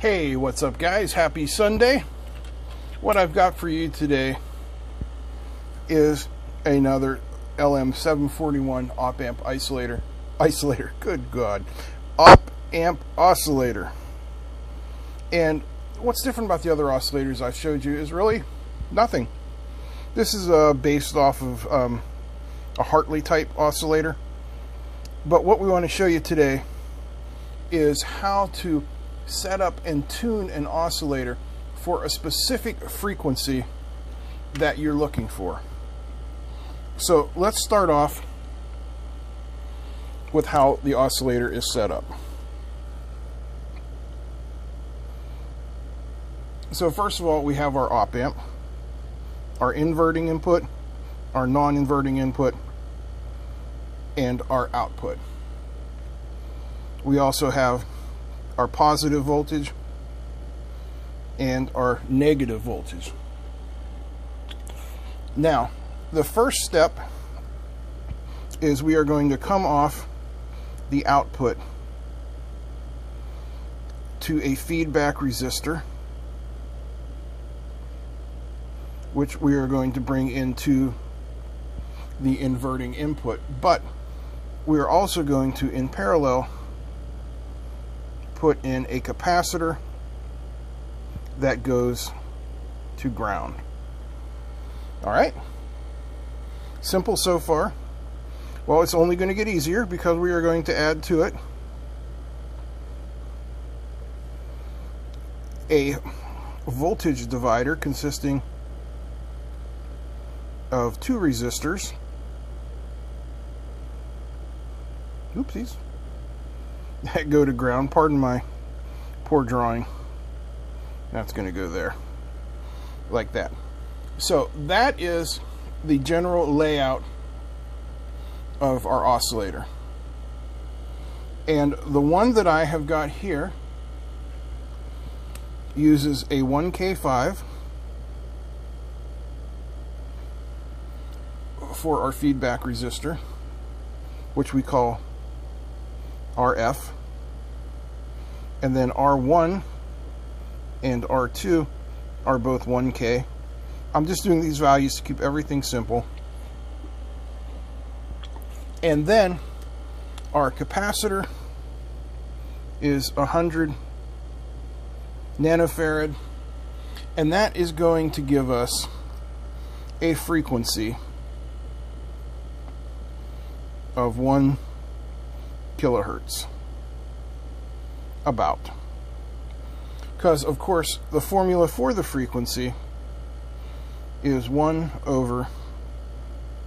Hey, what's up, guys? Happy Sunday. What I've got for you today is another LM741 op amp isolator. Isolator, good God. Op amp oscillator. And what's different about the other oscillators I've showed you is really nothing. This is uh, based off of um, a Hartley type oscillator. But what we want to show you today is how to set up and tune an oscillator for a specific frequency that you're looking for. So let's start off with how the oscillator is set up. So first of all, we have our op amp, our inverting input, our non-inverting input, and our output. We also have our positive voltage and our negative voltage. Now, the first step is we are going to come off the output to a feedback resistor which we are going to bring into the inverting input but we are also going to in parallel put in a capacitor that goes to ground. All right. Simple so far. Well, it's only going to get easier because we are going to add to it a voltage divider consisting of two resistors. Oopsies that go to ground. Pardon my poor drawing. That's going to go there. Like that. So that is the general layout of our oscillator. And the one that I have got here uses a 1K5 for our feedback resistor, which we call RF. And then R1 and R2 are both 1K. I'm just doing these values to keep everything simple. And then our capacitor is 100 nanofarad and that is going to give us a frequency of 1 kilohertz. About. Because, of course, the formula for the frequency is 1 over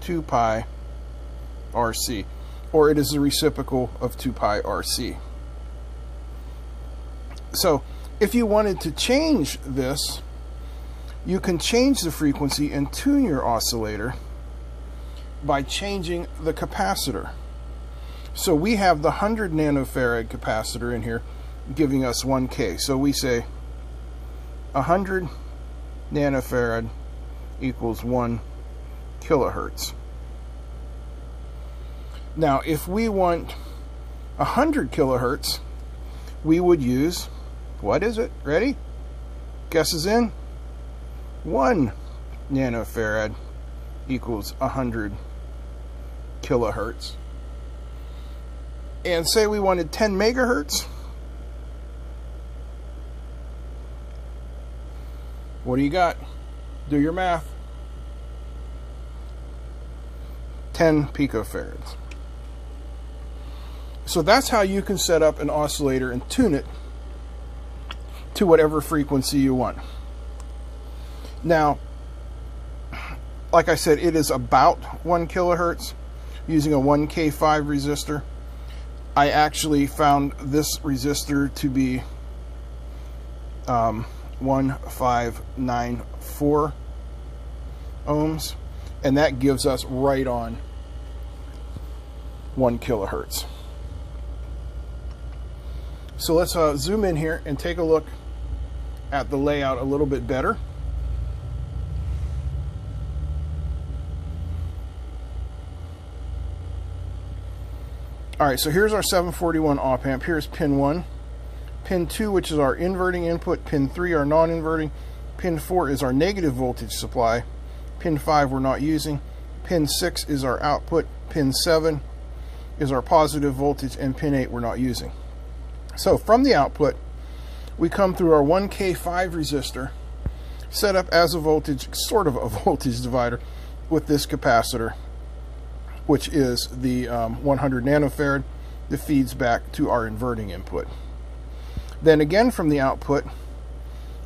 2 pi RC, or it is the reciprocal of 2 pi RC. So, if you wanted to change this, you can change the frequency and tune your oscillator by changing the capacitor. So we have the 100 nanofarad capacitor in here giving us 1K. So we say 100 nanofarad equals 1 kilohertz. Now, if we want 100 kilohertz, we would use, what is it? Ready? Guesses in? 1 nanofarad equals 100 kilohertz and say we wanted 10 megahertz, what do you got? Do your math. 10 picofarads. So that's how you can set up an oscillator and tune it to whatever frequency you want. Now, like I said, it is about 1 kilohertz using a 1K5 resistor. I actually found this resistor to be um, 1594 ohms and that gives us right on 1 kilohertz. So let's uh, zoom in here and take a look at the layout a little bit better. All right, so here's our 741 op amp. Here's pin one. Pin 2, which is our inverting input. Pin 3, our non-inverting. Pin 4 is our negative voltage supply. Pin 5 we're not using. Pin 6 is our output. Pin 7 is our positive voltage. And pin 8 we're not using. So from the output, we come through our 1K5 resistor, set up as a voltage, sort of a voltage divider, with this capacitor, which is the um, 100 nanofarad that feeds back to our inverting input. Then again from the output,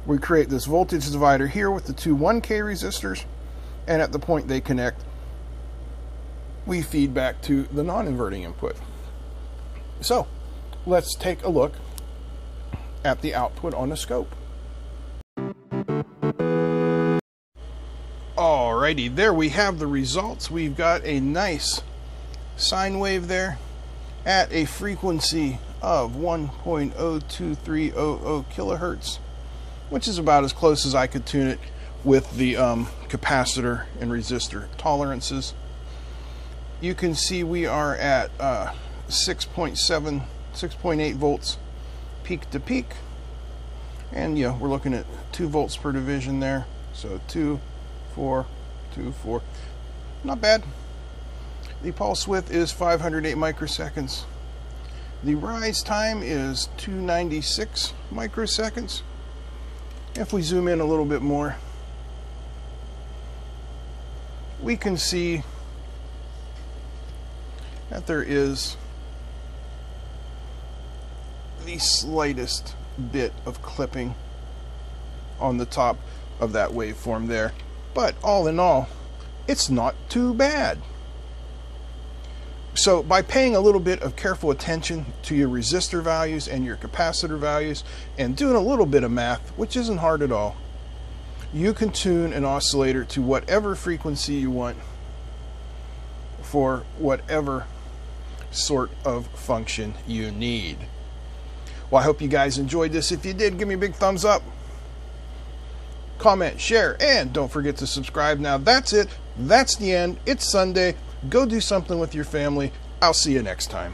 we create this voltage divider here with the two 1K resistors, and at the point they connect, we feed back to the non-inverting input. So, let's take a look at the output on the scope. Alrighty, there we have the results. We've got a nice sine wave there at a frequency of 1.02300 kilohertz, which is about as close as I could tune it with the um, capacitor and resistor tolerances. You can see we are at uh, 6.7, 6.8 volts peak to peak. And yeah, we're looking at 2 volts per division there. So 2, 4, 2, 4. Not bad. The pulse width is 508 microseconds. The rise time is 296 microseconds. If we zoom in a little bit more, we can see that there is the slightest bit of clipping on the top of that waveform there. But all in all, it's not too bad. So by paying a little bit of careful attention to your resistor values and your capacitor values and doing a little bit of math, which isn't hard at all, you can tune an oscillator to whatever frequency you want for whatever sort of function you need. Well, I hope you guys enjoyed this. If you did, give me a big thumbs up. Comment, share, and don't forget to subscribe. Now, that's it. That's the end. It's Sunday. Go do something with your family. I'll see you next time.